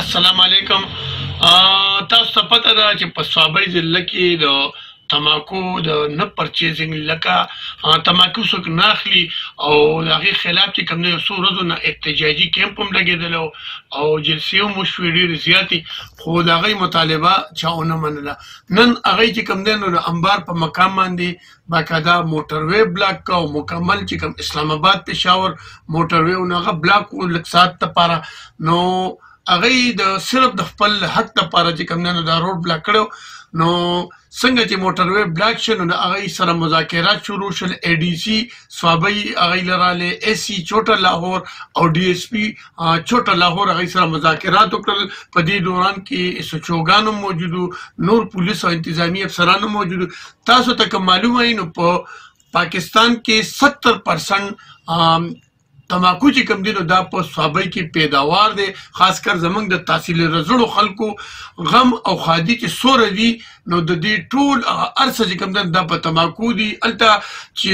السلام علیکم تاسو ته پته ده چې په صوابۍ ضلع کې د تماکو د نه پرچیزینګ لکه تماکو څوک ناخلی او هغه خلاف چې کوم نه سو ورځو نه احتجاجي کیمپ هم لګیدل او جلسې هم شوې ډېر زیاتی خو دا غي مطالبه چاونه منله نن هغه چې کوم دین له انبار په مقام باندې باقاعده موټروي بلاک کا او مکمل چې کوم اسلام آباد پېښور موټروي او هغه بلاک او لکسات ته پاره نو هغه د صرف د خپل حق ته پاره چې کوم نه دا روډ بلاک کړو نو څنګه چې موټروي بلاک شنو نو هغه سره مذاکرات شروع شل ای ډي سي صوابي هغه لراله اي سي چوټه لاهور او ډي اس پي چوټه لاهور غي سره مذاکرات وکړل په دې دوران کې سچوګانو موجودو نور پولیس او انتظامی افسرانو موجودو تاسو ته کوم معلومه نو په پاکستان کې 70% تماکو چې کم دي نو دا په صوابۍ کې پیداوار دي خاص کر زمونږ د تحصیل رزړو خلکو غم او خادي چې سور دي نو د دې ټول ارسه چې کم ده د په تماکو دي الته چې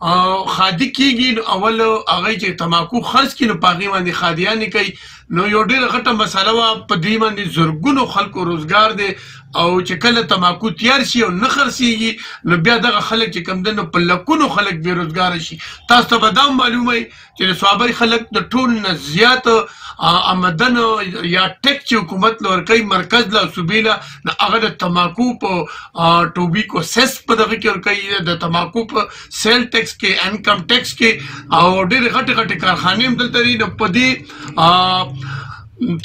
خادي کیږي نو اول هغه چې تماکو خرڅ کینو پاغي باندې خادیانی کوي نو یو ډیره غټه مسله وا په دې باندې زرګونو خلکو روزګار دي او چې کله تماکو تیار شي او نه خرڅيږي نو بیا دغه خلک چې کم دنو په لکونو خلک بے روزګار شي تاسو ته به دا معلومه چې د صحابه خلک د ټول نه زیات آمدن یا ټیک چې حکومت لور کوي مرکز له صوبې له هغه د تماکو په ټوبي کو سیس په دغه کې ور کوي د تماکو په سیل ټیکس کې انکم ټیکس کې او ډېر غټ غټ کارخانې هم دلته دي نو په دې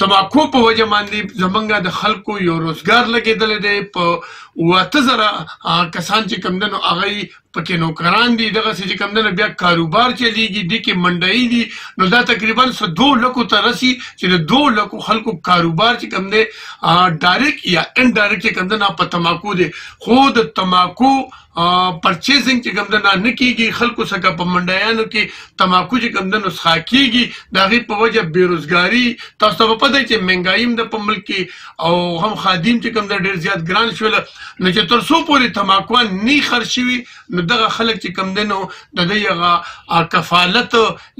تماکو په وجه باندې زمونږ د خلکو یو روزګار لګېدل دی په واته زره کسان چې کمدنو هغه پکې نوکران دي دغه څه چې کوم نه بیا کاروبار چلیږي د کې منډای دي نو دا تقریبا 2 لکو ته رسی چې د 2 لکو خلکو کاروبار چې کوم دی ډایرک یا انډایرکټ کوم نه په تماکو دي خو د تماکو پرچیزنګ چې کوم نه نه کیږي خلکو څخه په منډایانو کې تماکو چې کوم نه سخا کیږي دا غي په وجه بیروزګاری تاسو په پدې چې منګایم د په ملک کې او هم خادم چې کوم د ډیر زیات ګران شول نو چې تر څو پورې تماکوان نه خرچوي نو دغه خلک چې کوم دنو د دغه کفالت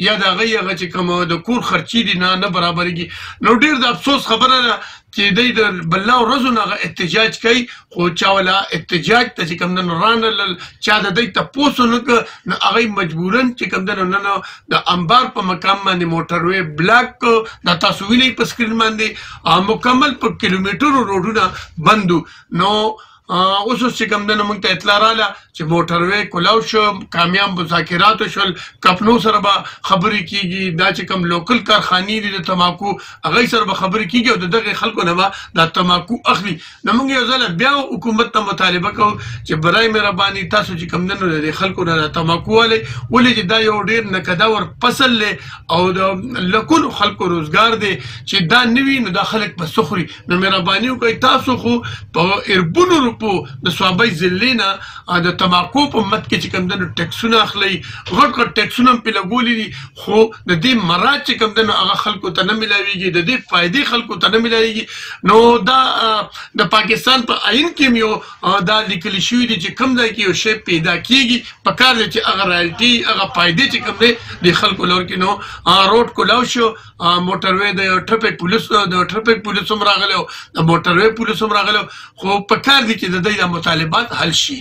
یا دغه یغه چې کوم د کور خرچي دي نه نه برابرږي نو ډیر د افسوس خبره ده چې د بللا ورځو نه احتجاج کوي خو چا ولا احتجاج ته چې کمدنو رانل چا د دې تپوسو نه نو هغه مجبورا چې کمدنو نه نو د انبار په مقام باندې موټروي بلاک د تاسو ویلې په سکرین باندې مکمل په کیلومترو روډونه بندو نو اوس چې کوم د موږ ته اطلاع رااله چې موټروي کولاو شو کامیاب مذاکرات شول کپنو سره به خبرې کیږي دا چې کوم لوکل کارخانې دي د تماکو هغه سره به خبرې کیږي او دغه خلکو نه به د تماکو اخلي نو موږ یو ځل بیا حکومت ته مطالبه کوو چې برای مهرباني تاسو چې کم دنو لري خلکو نه تماکواله ولې چې دا یو ډیر نکدا ور فصل له او د لکونو خلکو روزګار دی چې دا نوی نو د خلک په سخري نو مهرباني وکړئ تاسو خو په اربونو روپو د صوابۍ ضلع نه د تماکو په مت کې چې کم دنو ټیکسونه اخلي غټ غټ ټیکسونه په لګولې دي خو د دې مراد چې کوم دنو هغه خلکو ته نه ملاويږي د دې فائدې خلکو ته نه ملاويږي نو دا د پاکستان په پا عین کې یو دا لیکل شوی دی چې کوم ځای کې یو شی پیدا کیږي په کار دی چې هغه رالټي هغه فائدې چې کوم دی د خلکو لور کې نو روډ کولاو شو موټروي د ټریفیک پولیس د ټریفیک پولیس هم راغلو د موټروي پولیس هم راغلو خو په کار دی چې د دې مطالبات حل شي